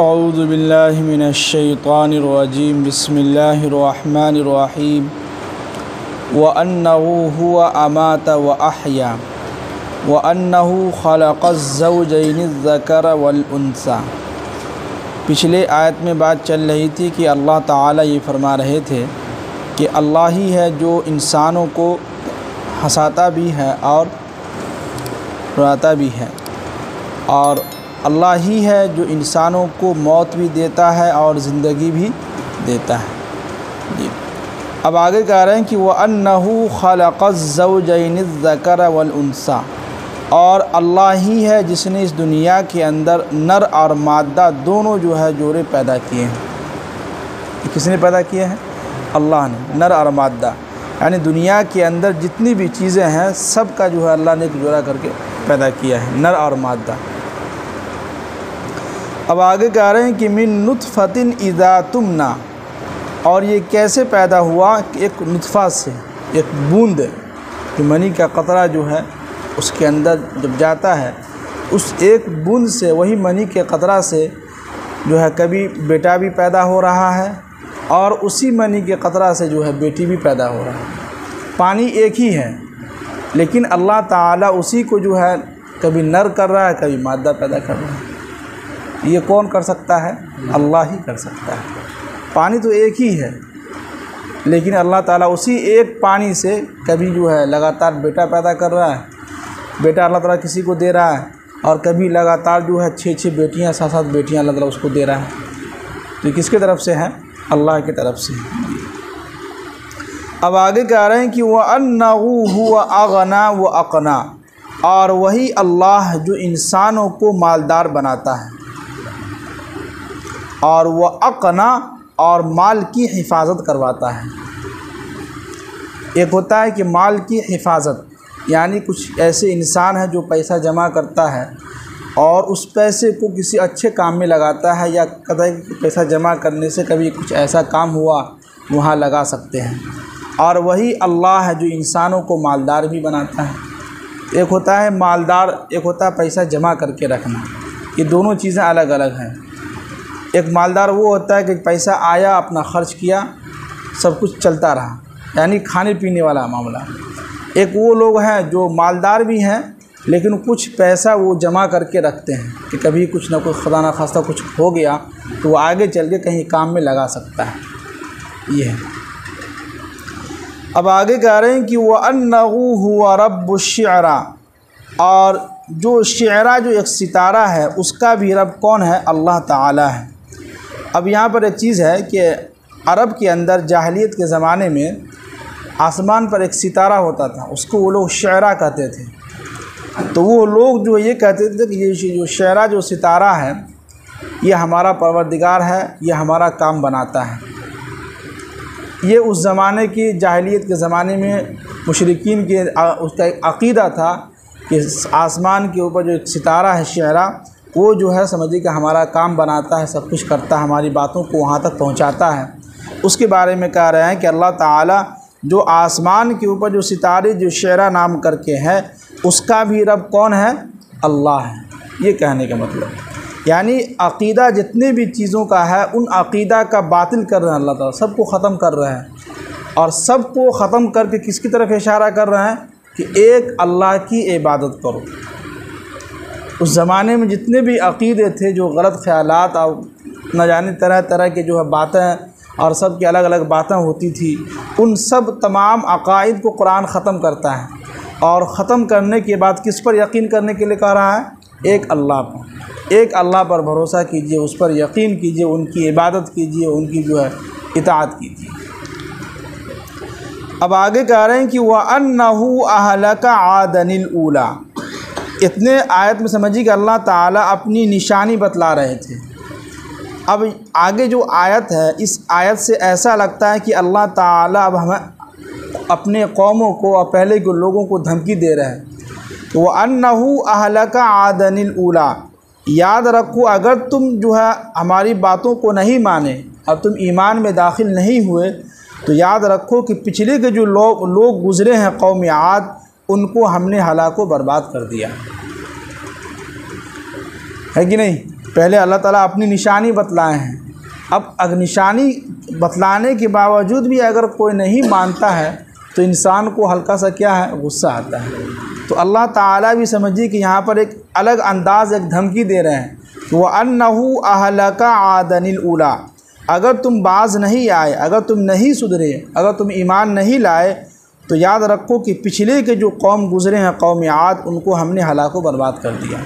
अऊज़बिल्लिमिनशैतानिर्रजीम बसमीम व अन्नहु हुव अमात व अहया व अन्नहु खलक़ज़ौजैन ज़कर वल उन्सा पिछले आयत में बात चल रही थी कि अल्लाह ताला ये फरमा रहे थे कि अल्लाह ही है जो इंसानों को हंसाता भी है और रुलाता भी है। और अल्लाह ही है जो इंसानों को मौत भी देता है और ज़िंदगी भी देता है। जी। अब आगे कह रहे हैं कि वह अन्नहु खलक़ज़ौजैन ज़कर वल उन्सा। और अल्लाह ही है जिसने इस दुनिया के अंदर नर और मादा दोनों जो है जोड़े पैदा किए हैं। किसने पैदा किए हैं? अल्लाह ने, नर और मादा। यानी दुनिया के अंदर जितनी भी चीज़ें हैं, सब का जो है अल्लाह ने एक जोड़ा करके पैदा किया है, नर और मादा। अब आगे कह रहे हैं कि मिन नुतफ़तिन इज़ा तुमना। और ये कैसे पैदा हुआ? कि एक नुतफ़ा से, एक बूंद जो मनी का कतरा जो है, उसके अंदर जब जाता है, उस एक बूंद से, वही मनी के कतरा से जो है, कभी बेटा भी पैदा हो रहा है, और उसी मनी के कतरा से जो है, बेटी भी पैदा हो रहा है। पानी एक ही है, लेकिन अल्लाह ताला उसी को जो है, कभी नर कर रहा है, कभी मादा पैदा कर रहा है। ये कौन कर सकता है? अल्लाह ही कर सकता है। पानी तो एक ही है, लेकिन अल्लाह ताला उसी एक पानी से कभी जो है लगातार बेटा पैदा कर रहा है। बेटा अल्लाह ताला किसी को दे रहा है और कभी लगातार जो है छः छः बेटियाँ सात सात बेटियाँ अल्लाह ताला उसको दे रहा है। तो किसके तरफ़ से है? अल्लाह की तरफ़ से। अब आगे कह रहे हैं कि वह अन्ना हुआ अगना व अकना और वही अल्लाह जो इंसानों को मालदार बनाता है। और वह अकना और माल की हिफाजत करवाता है। एक होता है कि माल की हिफाजत, यानी कुछ ऐसे इंसान है जो पैसा जमा करता है और उस पैसे को किसी अच्छे काम में लगाता है या कदर पैसा जमा करने से कभी कुछ ऐसा काम हुआ, वहाँ लगा सकते हैं। और वही अल्लाह है जो इंसानों को मालदार भी बनाता है। एक होता है मालदार, एक होता है पैसा जमा करके रखना। ये दोनों चीज़ें अलग अलग हैं। एक मालदार वो होता है कि पैसा आया, अपना खर्च किया, सब कुछ चलता रहा। यानी खाने पीने वाला मामला। एक वो लोग हैं जो मालदार भी हैं, लेकिन कुछ पैसा वो जमा करके रखते हैं कि कभी कुछ ना कुछ खुदा ना खास्ता कुछ हो गया तो वो आगे चल के कहीं काम में लगा सकता है। ये है। अब आगे कह रहे हैं कि वह अन्नहु हुआ रब शरा। और जो शरा जो एक सितारा है, उसका भी रब कौन है? अल्लाह ताला है। अब यहाँ पर एक चीज़ है कि अरब के अंदर जाहलीत के ज़माने में आसमान पर एक सितारा होता था, उसको वो लोग शरा कहते थे। तो वो लोग जो ये कहते थे कि ये जो शरा, जो सितारा है, ये हमारा परवरदिगार है, ये हमारा काम बनाता है। ये उस ज़माने की, जाहलीत के ज़माने में मशरकिन के उसका एक अकीदा था कि आसमान के ऊपर जो एक सितारा है शहरा वो जो है समझिए कि हमारा काम बनाता है, सब कुछ करता है, हमारी बातों को वहाँ तक पहुँचाता है। उसके बारे में कह रहे हैं कि अल्लाह ताला जो आसमान के ऊपर जो सितारे, जो शेरा नाम करके है, उसका भी रब कौन है? अल्लाह है। ये कहने का मतलब। यानी अकीदा जितने भी चीज़ों का है, उन अकीदा का बातिल कर रहे हैं अल्लाह ताला। सबको ख़त्म कर रहे हैं। और सबको ख़त्म करके किसकी तरफ़ इशारा कर रहे हैं? कि एक अल्लाह की इबादत करो। उस ज़माने में जितने भी अकीदे थे, जो गलत ख्याल और न जाने तरह तरह के जो है बातें और सब की अलग अलग बातें होती थी, उन सब तमाम अकायद को कुरान ख़त्म करता है। और ख़त्म करने के बाद किस पर यकीन करने के लिए कह रहा है? एक अल्लाह पर। एक अल्लाह पर भरोसा कीजिए, उस पर यकीन कीजिए, उनकी इबादत कीजिए, उनकी जो है इतात कीजिए। अब आगे कह रहे हैं कि वह अन्नहू अहलका आदनिल ऊला। इतने आयत में समझिए कि अल्लाह ताला अपनी निशानी बतला रहे थे। अब आगे जो आयत है, इस आयत से ऐसा लगता है कि अल्लाह ताला अब हमें अपने कौमों को और पहले के लोगों को धमकी दे रहे हैं। तो वह अन्नहू अहलका आदनिल ऊला याद रखो, अगर तुम जो है हमारी बातों को नहीं माने और तुम ईमान में दाखिल नहीं हुए तो याद रखो कि पिछले के जो लोग लोग गुज़रे हैं कौम आद उनको हमने हलाको बर्बाद कर दिया। है कि नहीं? पहले अल्लाह ताला अपनी निशानी बतलाए हैं। अब अगर निशानी बतलाने के बावजूद भी अगर कोई नहीं मानता है तो इंसान को हल्का सा क्या है? गुस्सा आता है। तो अल्लाह ताला भी समझिए कि यहाँ पर एक अलग अंदाज, एक धमकी दे रहे हैं। कि वह अन्नहू अहलका आदनिल उला। अगर तुम बाज नहीं आए, अगर तुम नहीं सुधरे, अगर तुम ईमान नहीं लाए तो याद रखो कि पिछले के जो कौम गुज़रे हैं, कौम आद, उनको हमने हलाको बर्बाद कर दिया।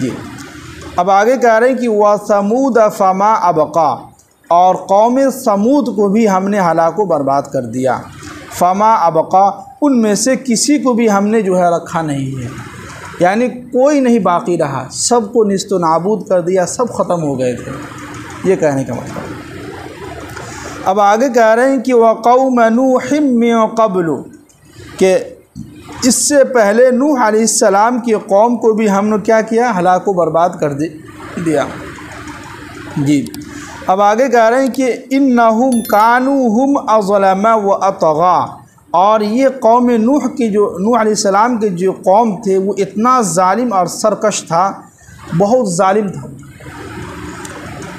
जी। अब आगे कह रहे हैं कि वह समूद फमा अबका, और कौम समूद को भी हमने हलाको बर्बाद कर दिया। फमा अबका, उनमें से किसी को भी हमने जो है रखा नहीं है। यानी कोई नहीं बाकी रहा। सबको नस्त नाबूद कर दिया, सब ख़त्म हो गए थे। ये कहने का मतलब। अब आगे कह रहे हैं कि वह कौम नूहिम कबल, के इससे पहले नूह सलाम की कौम को भी हमने क्या किया? हलाको बर्बाद कर दे, दिया। जी। अब आगे कह रहे हैं कि इन नहुम कानू हम अज़लम व अतगा। और ये कौम नूह की जो, नूह सलाम के जो कौम थे, वो इतना ालिम और सरकश था, बहुत ालिम था।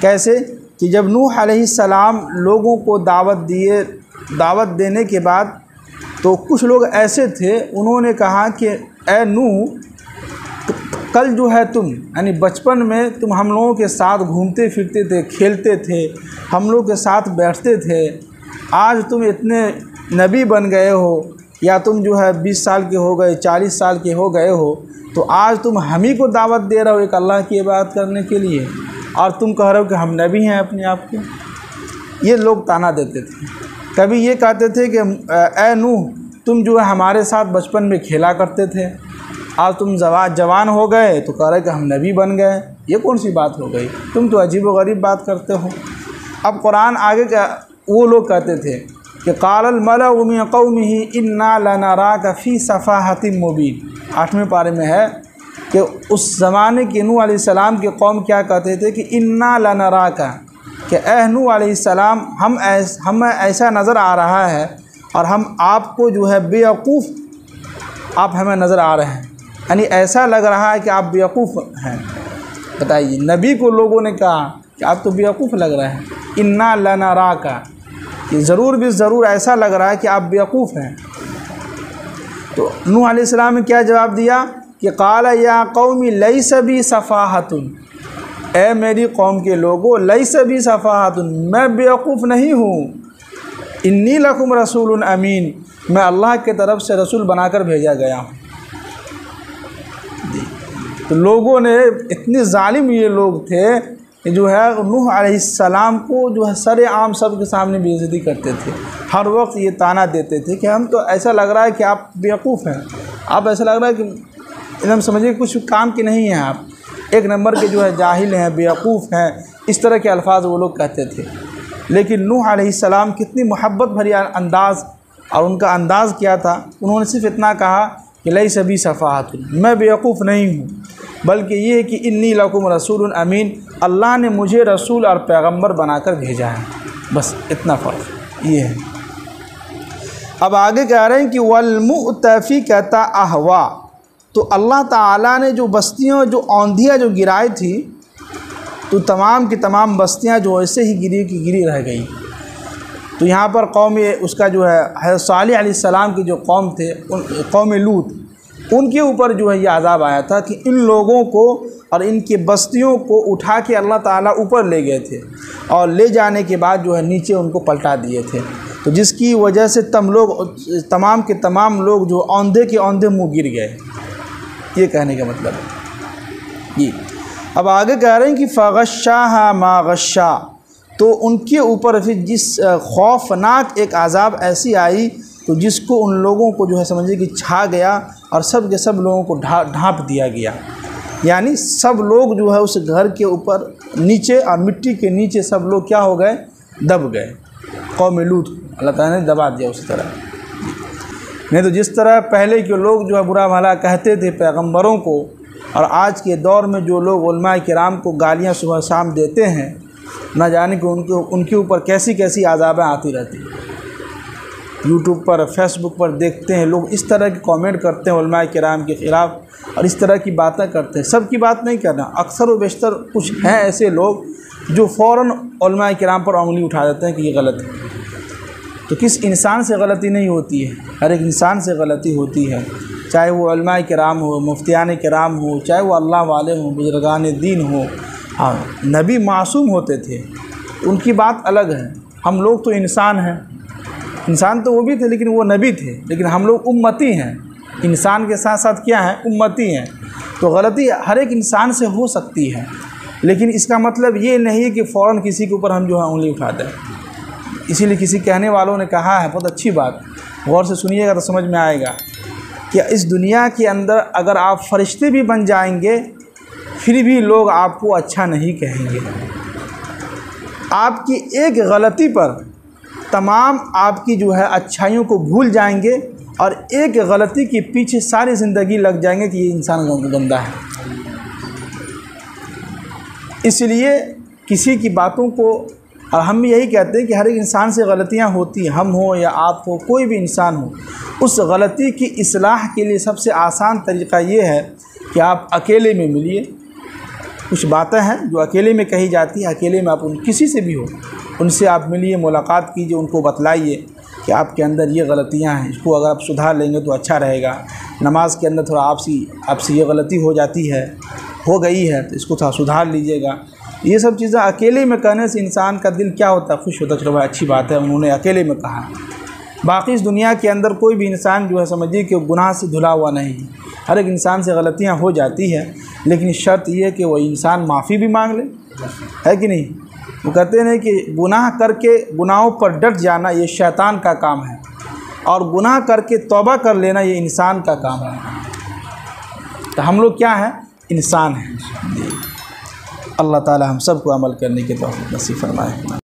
कैसे? कि जब नूह सलाम लोगों को दावत दिए, दावत देने के बाद तो कुछ लोग ऐसे थे, उन्होंने कहा कि ए नूह, कल जो है तुम, यानी बचपन में तुम हम लोगों के साथ घूमते फिरते थे, खेलते थे, हम लोग के साथ बैठते थे, आज तुम इतने नबी बन गए हो, या तुम जो है बीस साल के हो गए, चालीस साल के हो गए हो तो आज तुम हम ही को दावत दे रहे हो एक अल्लाह की बात करने के लिए? और तुम कह रहे हो कि हम नबी हैं अपने आप के। ये लोग ताना देते थे। कभी ये कहते थे कि ए नूह, तुम जो है हमारे साथ बचपन में खेला करते थे। आज तुम जवा, जवान हो गए तो कह रहे कि हम नबी बन गए। ये कौन सी बात हो गई? तुम तो अजीब व गरीब बात करते हो। अब कुरान आगे का, वो लोग कहते थे कि, कालल मलमी कौम ही इन्ना लनारा का फ़ी सफ़ाहतिम मुबीन। आठवें पारे में है कि उस ज़माने के नू सलाम के कौम क्या कहते थे कि इन्ना लनरा का कि एह नू सलाम, हम ऐस, हमें ऐसा नज़र आ रहा है और हम आपको जो है बेवकूफ़, आप हमें नज़र आ रहे हैं। यानी ऐसा लग रहा है कि आप बेवकूफ़ हैं। बताइए, नबी को लोगों ने कहा कि आप तो बेवकूफ़ लग रहे हैं। इन्ना लनरा का कि ज़रूर भी ज़रूर ऐसा लग रहा है कि आप बेवकूफ़ हैं। तो नूह अलैहिस्सलाम ने क्या जवाब दिया? कि काला या कौमी लई सभी सफ़ाहतुन। ए मेरी कौम के लोगों लई सभी सफ़ाहतुन। मैं बेवकूफ़ नहीं हूँ। इन्नी लकुम रसूल अमीन। मैं अल्लाह के तरफ़ से रसूल बनाकर भेजा गया हूँ। तो लोगों ने, इतने ालिम ये लोग थे जो है, नूह सलाम को जो है, सर आम सब के सामने बेइज्जती करते थे। हर वक्त ये ताना देते थे कि हम तो ऐसा लग रहा है कि आप बेवकूफ़ हैं। आप ऐसा लग रहा है कि एकदम समझिए कुछ काम के नहीं हैं आप। एक नंबर के जो है जाहिल हैं, बेवकूफ़ हैं, इस तरह के अल्फाज वो लोग कहते थे। लेकिन नूह सलाम कितनी मोहब्बत भरी अंदाज़ और उनका अंदाज़ क्या था? उन्होंने सिर्फ़ इतना कहा कि लई सभी सफ़ात मैं बेवकूफ़ नहीं हूँ, बल्कि ये है कि इन्नी लकुम रसूल अमीन, अल्लाह ने मुझे रसूल और पैगंबर बनाकर भेजा है। बस इतना फ़र्क ये है। अब आगे कह रहे हैं कि वलमुतफ़ी कहता अहवा तो अल्लाह ताला ने जो बस्तियों, जो औंधियाँ जो गिराई थी तो तमाम की तमाम बस्तियाँ जो ऐसे ही गिरी की गिरी रह गई। तो यहाँ पर कौम उसका जो है सलाम की जो कौम थे, उन, कौम लूत, उनके ऊपर जो है ये आज़ाब आया था कि इन लोगों को और इनकी बस्तियों को उठा के अल्लाह ताला ऊपर ले गए थे और ले जाने के बाद जो है नीचे उनको पलटा दिए थे। तो जिसकी वजह से तम लोग, तमाम के तमाम लोग जो औंधे के औंधे मुँह गिर गए। ये कहने का मतलब है। ये अब आगे कह रहे हैं कि फ़गशाह मागशा तो उनके ऊपर फिर जिस खौफनाक एक आज़ाब ऐसी आई तो जिसको उन लोगों को जो है समझिए कि छा गया और सब के सब लोगों को ढाँप दिया गया। यानी सब लोग जो है उस घर के ऊपर नीचे और मिट्टी के नीचे सब लोग क्या हो गए? दब गए। कौम लूत। अल्लाह ताला ने दबा दिया उस तरह। नहीं तो जिस तरह पहले के लोग जो है बुरा भला कहते थे पैगंबरों को, और आज के दौर में जो लोग कराम को गालियाँ सुबह शाम देते हैं, ना जाने कि उनके उनके ऊपर कैसी कैसी आज़ाबें आती रहती हैं। यूट्यूब पर फेसबुक पर देखते हैं, लोग इस तरह के कमेंट करते हैं कराम के ख़िलाफ़, और इस तरह की बातें करते हैं। सब की बात नहीं करना, अक्सर व बेशतर कुछ हैं ऐसे लोग जो फ़ौर कराम पर उंगली उठा देते हैं कि ये गलत है। तो किस इंसान से गलती नहीं होती है? हर एक इंसान से गलती होती है। चाहे वो अलमा कराम हो, मुफ्तियान कराम हो, चाहे वो अल्लाह वाले हों, बुजुर्गान दीन हो। हाँ नबी मासूम होते थे। उनकी बात अलग है। हम लोग तो इंसान हैं। इंसान तो वो भी थे, लेकिन वो नबी थे। लेकिन हम लोग उम्मती हैं। इंसान के साथ साथ क्या है? उम्मती हैं। तो गलती हर एक इंसान से हो सकती है। लेकिन इसका मतलब ये नहीं कि फ़ौर किसी के ऊपर हम जो है उंगली उठा दें। इसीलिए किसी कहने वालों ने कहा है, बहुत अच्छी बात। गौर से सुनिएगा तो समझ में आएगा कि इस दुनिया के अंदर अगर आप फरिश्ते भी बन जाएँगे, फिर भी लोग आपको अच्छा नहीं कहेंगे। आपकी एक गलती पर तमाम आपकी जो है अच्छाइयों को भूल जाएँगे और एक गलती के पीछे सारी ज़िंदगी लग जाएँगे कि ये इंसान गंदा है। इसलिए किसी की बातों को और हम भी यही कहते हैं कि हर एक इंसान से गलतियाँ होती हैं, हम हो या आप हो, कोई भी इंसान हो। उस गलती की असलाह के लिए सबसे आसान तरीक़ा ये है कि आप अकेले में मिलिए। कुछ बातें हैं जो अकेले में कही जाती है, अकेले में आप उन, किसी से भी हो, उनसे आप मिलिए, मुलाकात कीजिए, उनको बतलाइए कि आपके अंदर ये गलतियाँ हैं। इसको अगर आप सुधार लेंगे तो अच्छा रहेगा। नमाज़ के अंदर थोड़ा आपसी, आपसे ये गलती हो जाती है, हो गई है तो इसको थोड़ा सुधार लीजिएगा। ये सब चीज़ें अकेले में कहने से इंसान का दिल क्या होता है? खुश होता चलो भाई, अच्छी बात है, उन्होंने अकेले में कहा बाकी इस दुनिया के अंदर कोई भी इंसान जो है, समझिए कि गुनाह से धुला हुआ नहीं है। हर एक इंसान से गलतियाँ हो जाती हैं, लेकिन शर्त यह है कि वह इंसान माफ़ी भी मांग ले। है कि नहीं? वो कहते हैं कि गुनाह करके गुनाहों पर डट जाना ये शैतान का काम है, और गुनाह करके तौबा कर लेना ये इंसान का काम है। तो हम लोग क्या हैं? इंसान हैं। अल्लाह ताला हम सबको अमल करने के तौफीक नसीब फरमाए।